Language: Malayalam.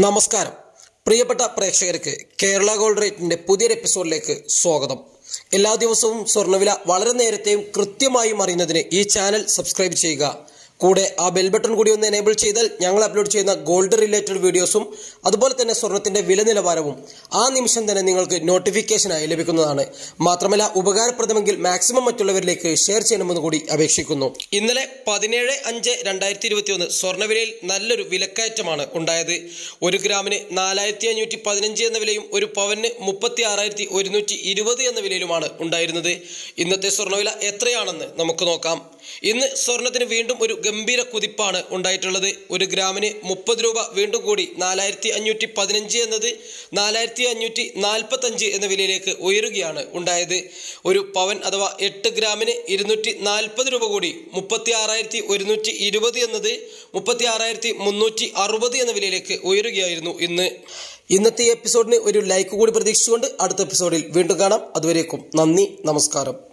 നമസ്കാരം. പ്രിയപ്പെട്ട പ്രേക്ഷകർക്ക് കേരള ഗോൾഡ് റേറ്റിന്റെ പുതിയൊരു എപ്പിസോഡിലേക്ക് സ്വാഗതം. എല്ലാ ദിവസവും സ്വർണവില വളരെ നേരത്തെയും കൃത്യമായും അറിയുന്നതിന് ഈ ചാനൽ സബ്സ്ക്രൈബ് ചെയ്യുക. കൂടെ ആ ബെൽ ബട്ടൺ കൂടി ഒന്ന് എനേബിൾ ചെയ്താൽ ഞങ്ങൾ അപ്ലോഡ് ചെയ്യുന്ന ഗോൾഡ് റിലേറ്റഡ് വീഡിയോസും അതുപോലെ തന്നെ സ്വർണത്തിന്റെ വില നിലവാരവും ആ നിമിഷം തന്നെ നിങ്ങൾക്ക് നോട്ടിഫിക്കേഷനായി ലഭിക്കുന്നതാണ്. മാത്രമല്ല ഉപകാരപ്രദമെങ്കിൽ മാക്സിമം മറ്റുള്ളവരിലേക്ക് ഷെയർ ചെയ്യണമെന്ന് കൂടി അപേക്ഷിക്കുന്നു. ഇന്നലെ പതിനേഴ് അഞ്ച് രണ്ടായിരത്തി ഇരുപത്തിയൊന്ന് സ്വർണവിലയിൽ നല്ലൊരു വിലക്കയറ്റമാണ് ഉണ്ടായത്. ഒരു ഗ്രാമിന് നാലായിരത്തി അഞ്ഞൂറ്റി പതിനഞ്ച് എന്ന വിലയും ഒരു പവന് മുപ്പത്തി ആറായിരത്തി ഒരുന്നൂറ്റി ഇരുപത് എന്ന വിലയിലുമാണ് ഉണ്ടായിരുന്നത്. ഇന്നത്തെ സ്വർണവില എത്രയാണെന്ന് നമുക്ക് നോക്കാം. ഇന്ന് സ്വർണത്തിന് വീണ്ടും ഒരു ഗംഭീര കുതിപ്പാണ് ഉണ്ടായിട്ടുള്ളത്. ഒരു ഗ്രാമിന് മുപ്പത് രൂപ വീണ്ടും കൂടി നാലായിരത്തി അഞ്ഞൂറ്റി പതിനഞ്ച് എന്നത് നാലായിരത്തി അഞ്ഞൂറ്റി നാൽപ്പത്തഞ്ച് എന്ന വിലയിലേക്ക് ഉയരുകയാണ് ഉണ്ടായത്. ഒരു പവൻ അഥവാ എട്ട് ഗ്രാമിന് ഇരുന്നൂറ്റി നാൽപ്പത് രൂപ കൂടി മുപ്പത്തി ആറായിരത്തി ഒരുന്നൂറ്റി ഇരുപത് എന്നത് മുപ്പത്തി ആറായിരത്തി മുന്നൂറ്റി അറുപത് എന്ന വിലയിലേക്ക് ഉയരുകയായിരുന്നു ഇന്ന്. ഇന്നത്തെ എപ്പിസോഡിന് ഒരു ലൈക്ക് കൂടി പ്രതീക്ഷിച്ചുകൊണ്ട് അടുത്ത എപ്പിസോഡിൽ വീണ്ടും കാണാം. അതുവരേക്കും നന്ദി നമസ്കാരം.